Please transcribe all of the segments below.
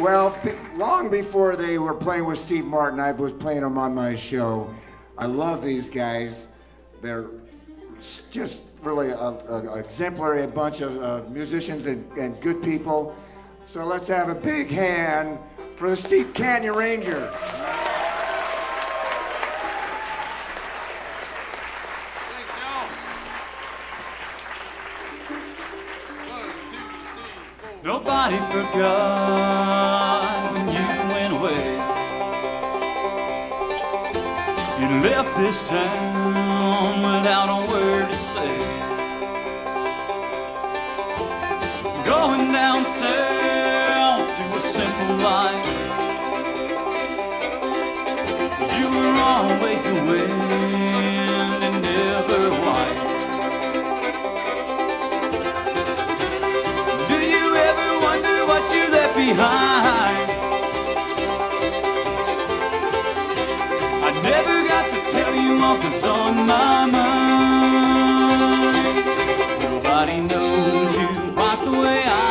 Well, be, long before they were playing with Steve Martin, I was playing them on my show. I love these guys. They're just really a, a, a exemplary bunch of uh, musicians and, and good people. So let's have a big hand for the Steep Canyon Rangers. Nobody forgot this town without a word to say. Going down south to a simple life. You were always the wind and never white. Do you ever wonder what you left behind? You on my mind. Nobody knows you quite the way I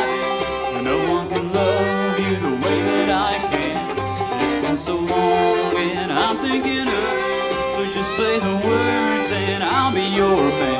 do. No one can love you the way that I can. It's been so long and I'm thinking of. So just say the words and I'll be your man.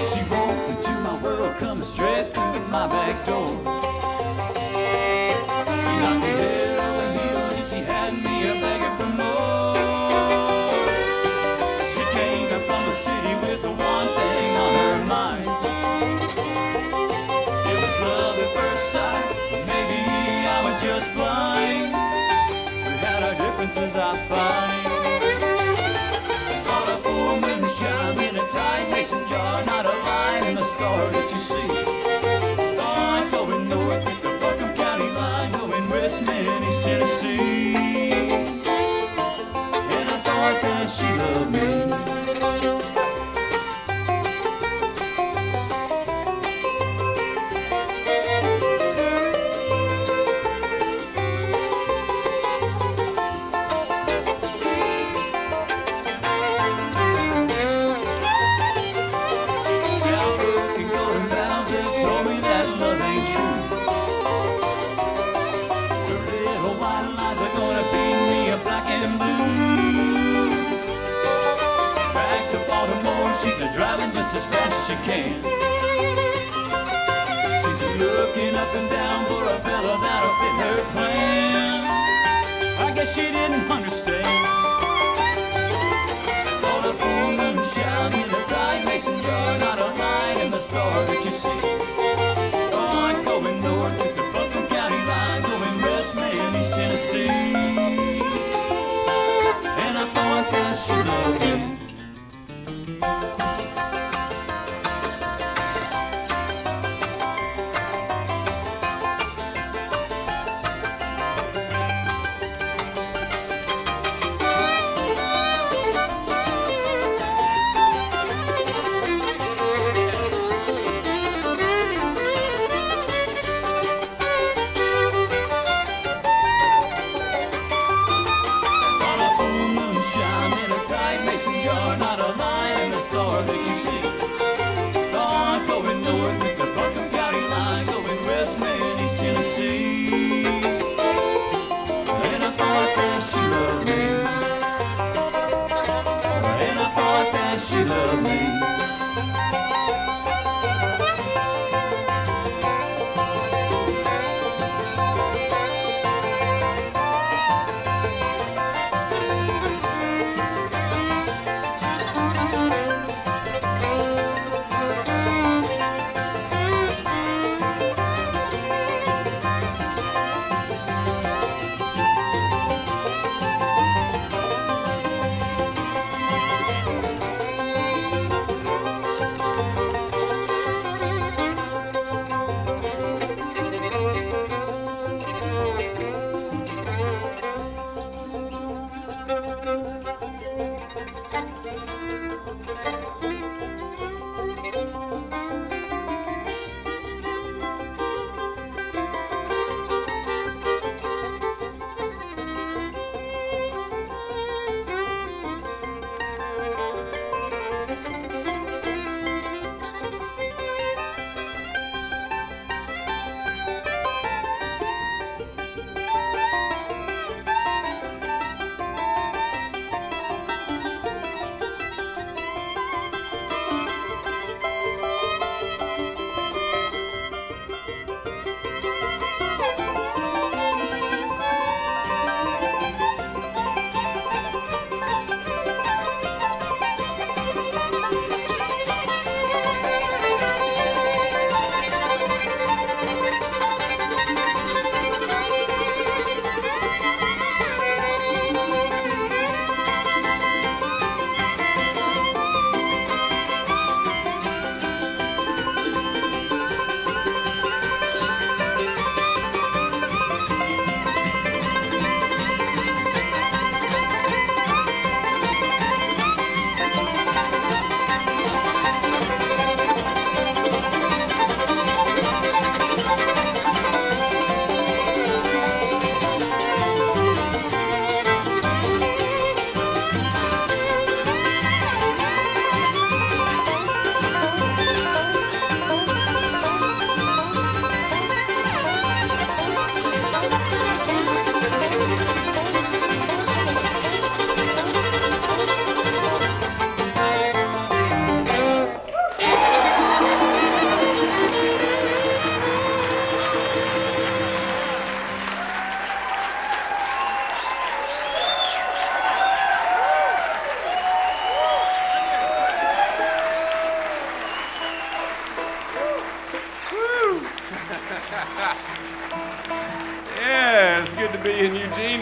She walked into my world, coming straight through my back door. She knocked me head over heels, and she had me a begging for more. She came up from the city with the one thing on her mind. It was love at first sight, but maybe I was just blind. We had our differences, I find. I didn't understand.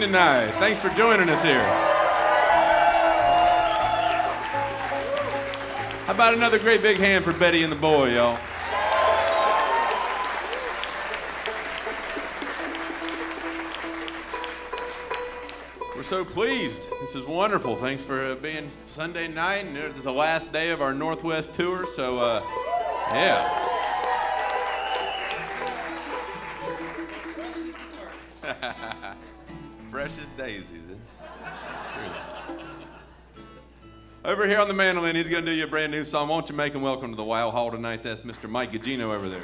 Tonight. Thanks for joining us here. How about another great big hand for Betty and the boy, y'all? We're so pleased. This is wonderful. Thanks for uh, being Sunday night, and is the last day of our Northwest tour. So, uh, yeah. Fresh as daisies. It's. Over here on the mandolin, he's going to do you a brand new song. Won't you make him welcome to the Wow Hall tonight? That's Mr. Mike Guggino over there.